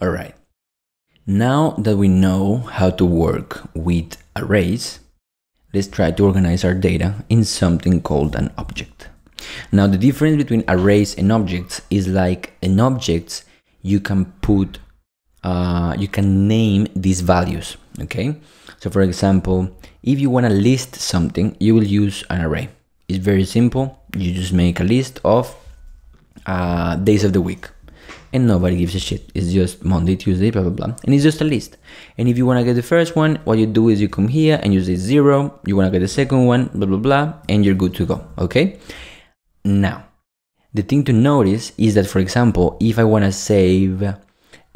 All right. Now that we know how to work with arrays, let's try to organize our data in something called an object. Now the difference between arrays and objects is like in objects you can put uh, you can name these values okay so for example if you want to list something you will use an array it's very simple you just make a list of uh, days of the week and nobody gives a shit. It's just monday tuesday blah blah blah. And it's just a list. And if you want to get the first one what you do is you come here and you say zero. You want to get the second one blah blah blah and you're good to go okay? Now the thing to notice is that for example if i want to save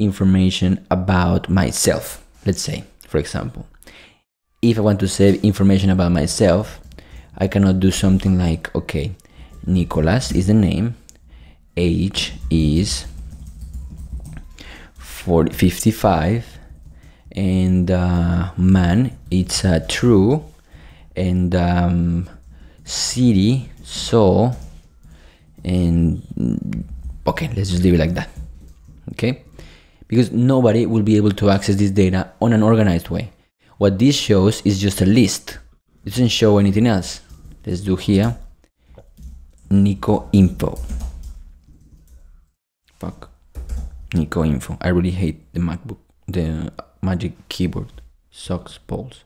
information about myself. Let's say, for example, if I want to save information about myself, I cannot do something like, okay, Nicolas is the name, age is 40, 55, and uh, man, it's uh, true, and um, city, so, and okay, let's just leave it like that. Okay because nobody will be able to access this data on an organized way. What this shows is just a list. It doesn't show anything else. Let's do here Nico info. Fuck. Nico info. I really hate the MacBook, the Magic Keyboard. Sucks balls.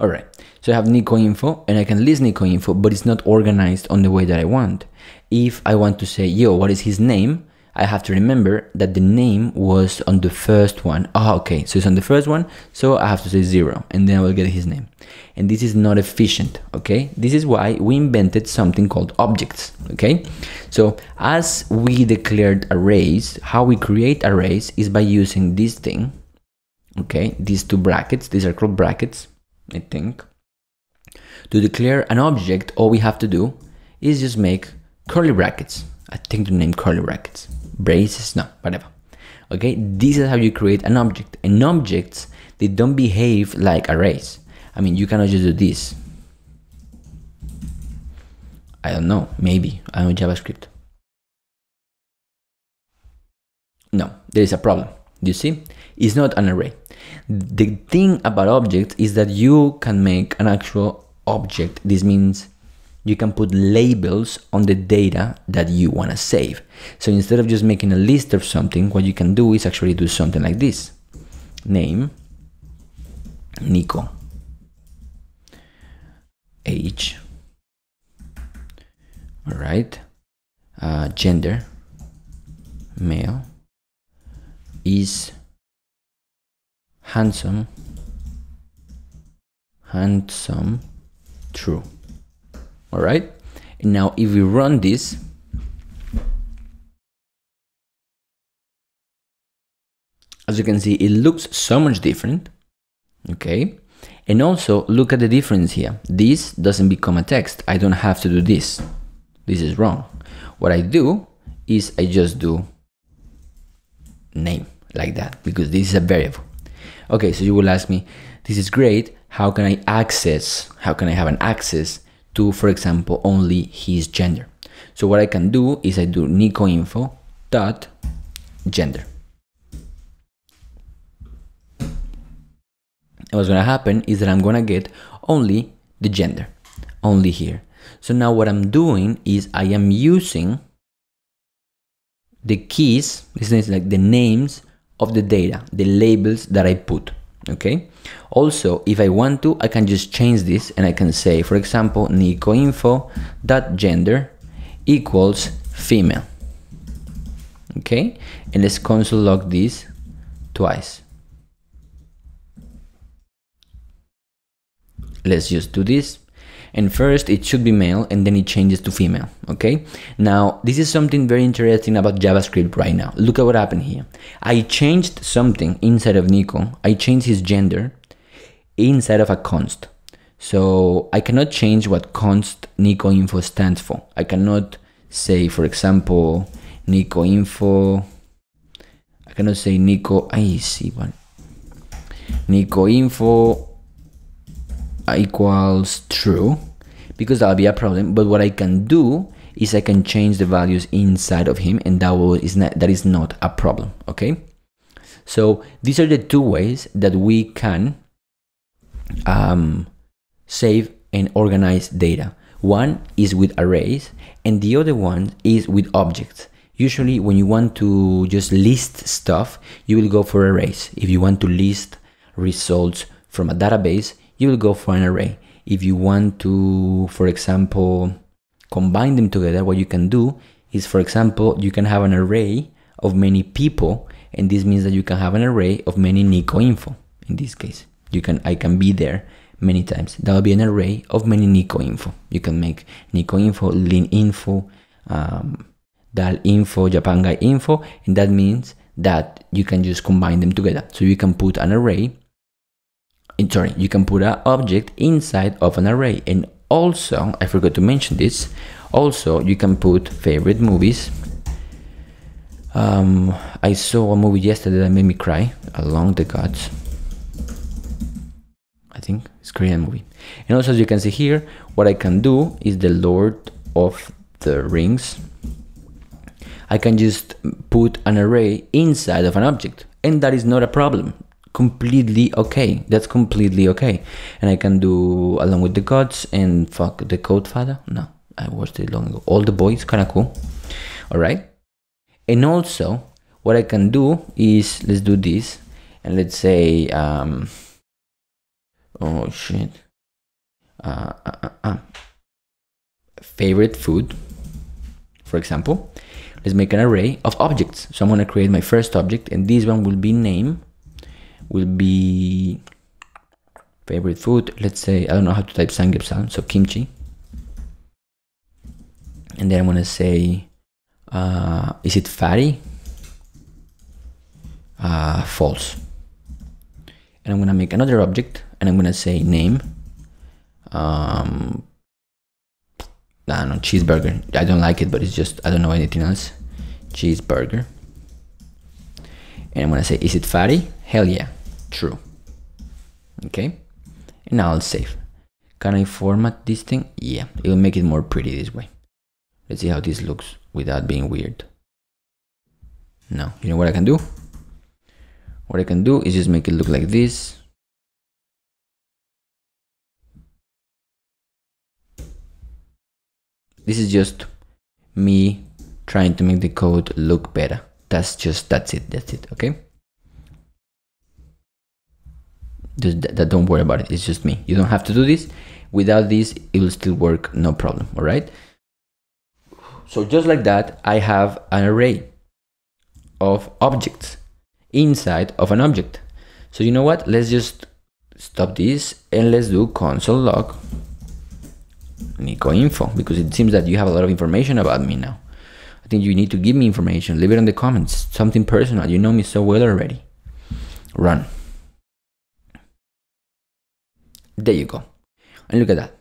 Alright, so I have Nico info and I can list Nico info, but it's not organized on the way that I want. If I want to say, yo, what is his name? I have to remember that the name was on the first one. Oh, okay, so it's on the first one, so I have to say zero, and then I will get his name. And this is not efficient, okay? This is why we invented something called objects, okay? So as we declared arrays, how we create arrays is by using this thing, okay? These two brackets, these are called brackets, I think. To declare an object, all we have to do is just make curly brackets. I think the name curly brackets braces, no, whatever. Okay, this is how you create an object. And objects, they don't behave like arrays. I mean, you cannot just do this. I don't know, maybe, I know JavaScript. No, there is a problem. You see, it's not an array. The thing about objects is that you can make an actual object. This means you can put labels on the data that you want to save. So instead of just making a list of something, what you can do is actually do something like this. Name, Nico, age, all right, uh, gender, male, is handsome, handsome, true all right? And now if we run this as you can see it looks so much different okay? And also look at the difference here. This doesn't become a text. I don't have to do this. This is wrong. What I do is I just do name like that because this is a variable. Okay so you will ask me this is great. How can I access? How can I have an access to, for example, only his gender. So what I can do is I do Nico info dot gender. And what's gonna happen is that I'm gonna get only the gender, only here. So now what I'm doing is I am using the keys, this is like the names of the data, the labels that I put okay? Also if i want to i can just change this and i can say for example nico info dot gender equals female. Okay? And let's console log this twice. Let's just do this and first it should be male and then it changes to female okay? Now this is something very interesting about javascript right now. Look at what happened here. I changed something inside of nico. I changed his gender inside of a const. So i cannot change what const nico info stands for. I cannot say for example nico info i cannot say nico i see one nico info equals true because that'll be a problem but what I can do is I can change the values inside of him and that is not, that is not a problem okay So these are the two ways that we can um, save and organize data. One is with arrays, and the other one is with objects. Usually, when you want to just list stuff, you will go for arrays. If you want to list results from a database, you will go for an array. If you want to, for example, combine them together, what you can do is, for example, you can have an array of many people, and this means that you can have an array of many Nico info. In this case, you can I can be there many times. That will be an array of many Nico info. You can make Nico info, Lean info, um, Dal info, Japan guy info, and that means that you can just combine them together. So you can put an array, sorry, you can put an object inside of an array. And also, I forgot to mention this, also you can put favorite movies. Um, I saw a movie yesterday that made me cry, Along the Gods. I think it's Korean movie. And also as you can see here, what I can do is the Lord of the Rings. I can just put an array inside of an object and that is not a problem. Completely okay. That's completely okay. And I can do along with the gods and fuck the Godfather. No, I watched it long ago. All the boys, kinda cool. Alright. And also what I can do is let's do this and let's say um oh shit uh, uh, uh, uh, favorite food for example let's make an array of objects so i'm to create my first object and this one will be name will be favorite food let's say i don't know how to type samgyeopsal so kimchi and then i'm to say uh, is it fatty uh, false and i'm to make another object and I'm gonna say name. Um, I don't know, cheeseburger. I don't like it, but it's just I don't know anything else. Cheeseburger. And I'm gonna say, is it fatty? Hell yeah, true. Okay, and now I'll save. Can I format this thing? Yeah, it will make it more pretty this way. Let's see how this looks without being weird. No, you know what I can do? What I can do is just make it look like this. This is just me trying to make the code look better. That's just, that's it, that's it, okay? Just that, don't worry about it, it's just me. You don't have to do this. Without this, it will still work, no problem, all right? So just like that, I have an array of objects inside of an object. So you know what? Let's just stop this and let's do console log Nico info because it seems that you have a lot of information about me now. I think you need to give me information. Leave it in the comments. Something personal. You know me so well already. Run. There you go. And look at that.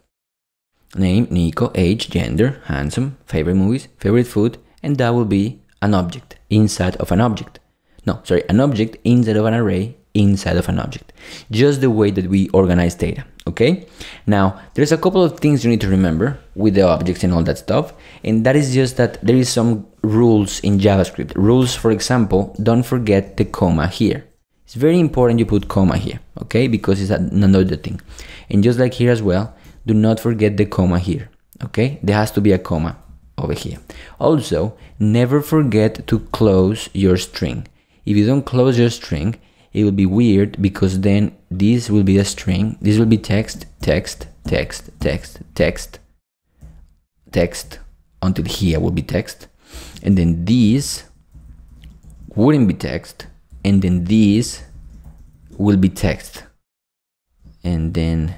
Name, Nico, age, gender, handsome, favorite movies, favorite food, and that will be an object inside of an object. No, sorry, an object inside of an array inside of an object. Just the way that we organize data, okay? Now, there's a couple of things you need to remember with the objects and all that stuff, and that is just that there is some rules in JavaScript. Rules, for example, don't forget the comma here. It's very important you put comma here, okay? Because it's another thing. And just like here as well, do not forget the comma here, okay? There has to be a comma over here. Also, never forget to close your string. If you don't close your string, it will be weird because then this will be a string this will be text text text text text text until here will be text and then these wouldn't be text and then these will be text and then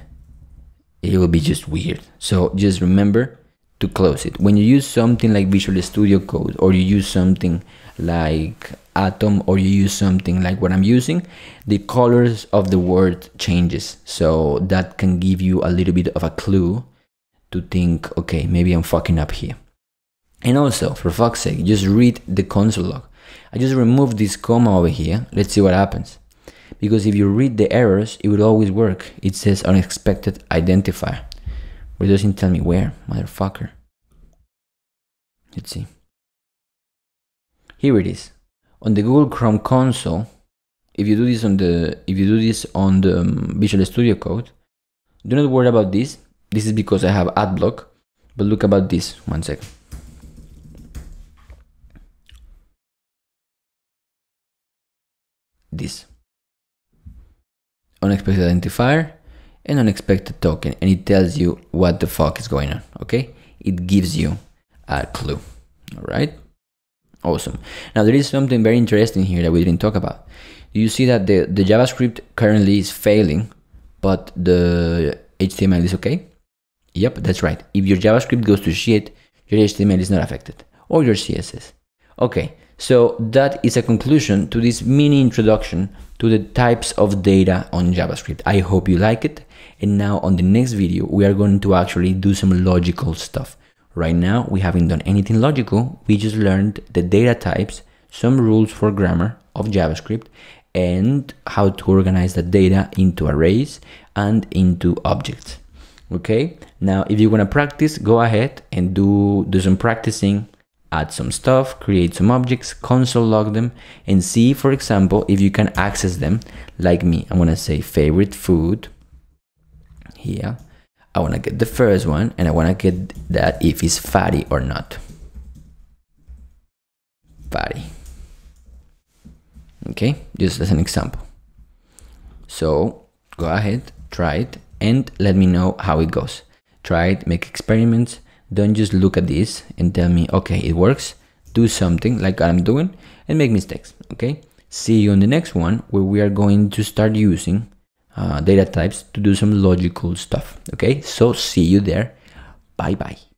it will be just weird so just remember to close it when you use something like visual studio code or you use something like atom or you use something like what I'm using, the colors of the word changes. So that can give you a little bit of a clue to think, okay, maybe I'm fucking up here. And also, for fuck's sake, just read the console log. I just removed this comma over here. Let's see what happens. Because if you read the errors, it will always work. It says unexpected identifier. But it doesn't tell me where, motherfucker. Let's see. Here it is. On the Google Chrome console, if you do this on the if you do this on the um, Visual Studio Code, do not worry about this. This is because I have ad block. But look about this. One second. This unexpected identifier and unexpected token, and it tells you what the fuck is going on. Okay, it gives you a clue. All right. Awesome. Now there is something very interesting here that we didn't talk about. You see that the, the JavaScript currently is failing, but the HTML is okay? Yep, that's right. If your JavaScript goes to shit, your HTML is not affected, or your CSS. Okay, so that is a conclusion to this mini introduction to the types of data on JavaScript. I hope you like it. And now on the next video, we are going to actually do some logical stuff. Right now, we haven't done anything logical. We just learned the data types, some rules for grammar of JavaScript, and how to organize the data into arrays and into objects. Okay, now if you want to practice, go ahead and do, do some practicing, add some stuff, create some objects, console log them, and see, for example, if you can access them like me. I'm to say favorite food here I want to get the first one and I want to get that if it's fatty or not. Fatty. Okay, just as an example. So go ahead, try it, and let me know how it goes. Try it, make experiments. Don't just look at this and tell me, okay, it works. Do something like I'm doing and make mistakes. Okay, see you on the next one where we are going to start using uh, data types to do some logical stuff. Okay, so see you there. Bye bye.